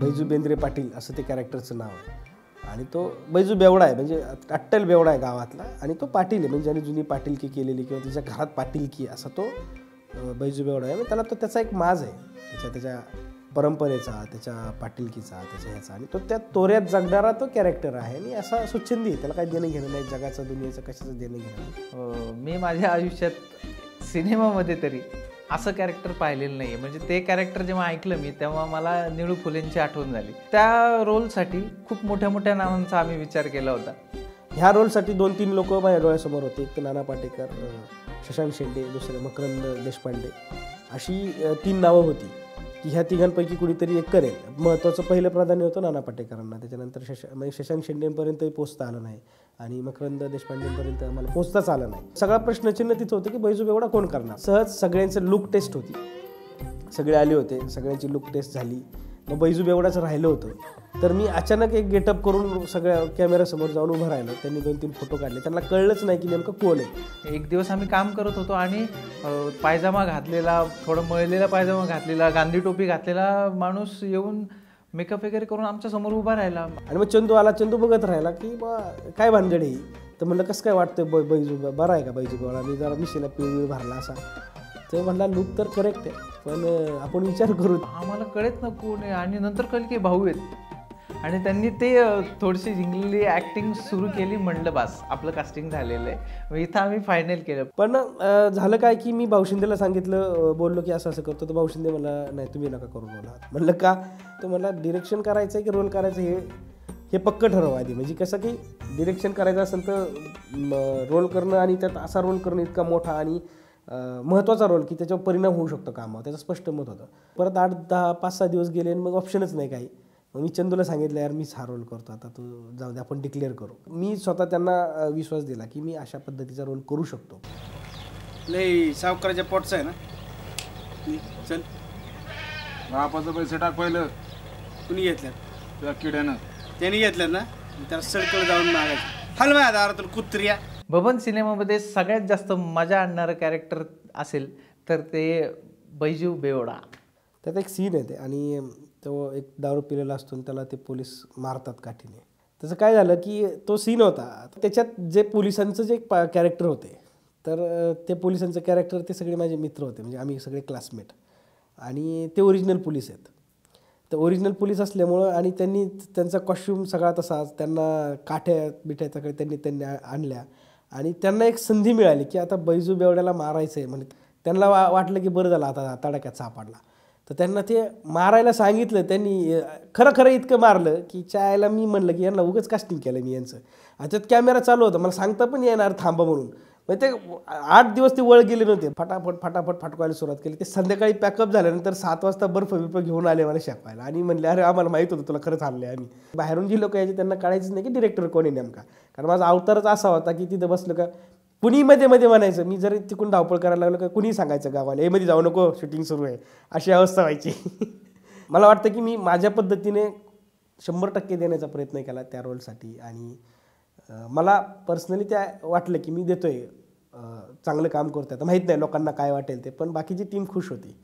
बैजू बेंद्रे पाटील असं ते कॅरेक्टरचं नाव आहे. आणि तो बैजू बेवडा आहे म्हणजे अट्टल बेवडा आहे गावातला. आणि तो पाटील आहे म्हणजे ज्याने जुनी पाटीलकी केलेली किंवा त्याच्या घरात पाटीलकी असा तो बैजू बेवडा आहे. त्याला तो त्याचा एक माज आहे त्याच्या त्याच्या परंपरेचा त्याच्या पाटीलकीचा त्याच्या ह्याचा. आणि तो त्या तोऱ्यात जगणारा तो कॅरेक्टर आहे. आणि असा स्वच्छंदी आहे त्याला काही देणं घेणं नाही जगाचं दुनियेचं कशाचं देणं घेणं हो, मी माझ्या आयुष्यात सिनेमामध्ये तरी असं कॅरेक्टर पाहिलेलं नाही आहे म्हणजे ते कॅरेक्टर जेव्हा ऐकलं मी तेव्हा मला निळू फुलेंची आठवण झाली. त्या रोलसाठी खूप मोठ्या मोठ्या नावांचा आम्ही विचार केला होता. ह्या रोलसाठी दोन तीन लोक माझ्या डोळ्यासमोर होते. एक नाना पाटेकर शशांक शेंडे दुसरे मकरंद देशपांडे. अशी तीन नावं होती. की ह्या तिघांपैकी कुणीतरी एक करेल. महत्त्वाचं पहिलं प्राधान्य होतं नाना पाटेकरांना. त्याच्यानंतर शश म्हणजे शशांक शेंडेंपर्यंतही पोचता आलं नाही. आणि मकरंद देशपांडेंपर्यंत आम्हाला पोचताच आलं नाही. सगळा प्रश्नचिन्ह तिथं होतं की बैजू एवढा कोण करणार? सहज सगळ्यांचं लुक टेस्ट होती. सगळे आले होते. सगळ्यांची लुक टेस्ट झाली. मग बैजू बेवडाच राहिलं होतं. तर मी अचानक एक गेटअप करून सगळ्या कॅमेऱ्यासमोर जाऊन उभं राहिलो. त्यांनी दोन तीन फोटो काढले. त्यांना कळलंच नाही की नेमकं कोण आहे. एक दिवस आम्ही काम करत होतो आणि पायजामा घातलेला थोडं मळलेला पायजामा घातलेला गांधी टोपी घातलेला माणूस येऊन मेकअप वगैरे करून आमच्यासमोर उभा राहिला. आणि मग चंदू आला चंदू बघत राहिला की बा काय भानगड आहे? तर म्हणलं कसं काय वाटतं ब बैजू बरा आहे का बैजू बेवडा मी जरा मिशीला पिळविळ भरला असा. तर म्हणला लुक तर करेक्ट आहे. पण आपण विचार करू. आम्हाला कळत ना कोण आहे आणि नंतर कळलं की भाऊ आहेत. आणि त्यांनी ते थोडीशी जिंकलेली ॲक्टिंग सुरू केली म्हणलं बास. आपलं कास्टिंग झालेलं आहे. इथं आम्ही फायनल केलं. पण झालं काय की मी भाऊशिंदेला सांगितलं बोललो की असं असं करतो. तर भाऊशिंदे मला नाही तुम्ही नका करू बोला म्हणलं का? तर मला डिरेक्शन करायचं आहे की रोल करायचं हे हे पक्क ठरवा आधी. म्हणजे कसं की डिरेक्शन करायचं असेल तर रोल करणं आणि त्यात असा रोल करणं इतका मोठा आणि महत्त्वाचा रोल की त्याच्यावर परिणाम होऊ शकतो कामावर. त्याचं स्पष्ट मत होतं. परत आठ दहा पाच सहा दिवस गेले आणि मग ऑप्शनच नाही काही. मग मी चंदूला सांगितलं यार मीच हा रोल करतो. आता तू जाऊ दे आपण डिक्लेअर करू. मी स्वतः त्यांना विश्वास दिला की मी अशा पद्धतीचा रोल करू शकतो. लय सावकाराच्या पोटचा आहे ना. चल. बापाचं पैसे टाक पहिलं. कुणी घेतल्यात? त्या किड्यानं. त्यांनी घेतल्यात ना? त्याला सडकळ जाऊन मागायचं. हल माझ्या दारातून कुत्र्या. बबन सिनेमामध्ये सगळ्यात जास्त मजा आणणारं कॅरेक्टर असेल तर ते बैजू बेवडा. त्यात एक सीन आहे ते आणि तो एक दारू पिलेला असतो आणि त्याला ते पोलीस मारतात काठीने. त्याचं काय झालं की तो सीन होता. त्याच्यात जे पोलिसांचं जे कॅरेक्टर होते तर ते पोलिसांचं कॅरेक्टर ते सगळे माझे मित्र होते. म्हणजे आम्ही सगळे क्लासमेट आणि ते ओरिजिनल पोलीस आहेत. तर ओरिजिनल पोलीस असल्यामुळं आणि त्यांनी त्यांचा कॉस्ट्युम सगळा तसाच त्यांना काठ्या बिठ्या सगळ्या त्यांनी त्यांनी आणल्या. आणि त्यांना एक संधी मिळाली की आता बैजू बेवड्याला मारायचं आहे म्हणजे त्यांना वा वाटलं की बरं झालं आता तडाक्यात सापडला. तर त्यांना ते मारायला सांगितलं. त्यांनी खरं खरं इतकं मारलं की चायला मी म्हणलं की यांना उगंच कास्टिंग केलं मी यांचं. आणि त्यात कॅमेरा चालू होता. मला सांगता पण येणार थांबा म्हणून. मग ते आठ दिवस ते वळ गेले नव्हते. फटाफट फटाफट फटकवायला सुरुवात केली. ते संध्याकाळी पॅकअप झाल्यानंतर सात वाजता बर्फ बिर्फ घेऊन आले मला शेकवायला आणि म्हणले अरे आम्हाला माहीत होतं तुला खरंच आणले आम्ही. बाहेरून जी लोक यायचे त्यांना कळायचंच नाही की डिरेक्टर कोण आहे नेमका. कारण माझा अवतारच असा होता की तिथं बसलं का कुणी मध्ये मध्ये म्हणायचं मी जर तिकडून धावपळ करायला लागलो का कुणी सांगायचं गावाला हे मध्ये जाऊ नको शूटिंग सुरू आहे. अशी अवस्था व्हायची. मला वाटतं की मी माझ्या पद्धतीने शंभर टक्के देण्याचा प्रयत्न केला त्या रोलसाठी आणि मला पर्सनली त्या वाटलं की मी देतोय चांगलं काम करतोय. आता माहीत नाही लोकांना काय वाटेल ते पण बाकीची टीम खुश होती.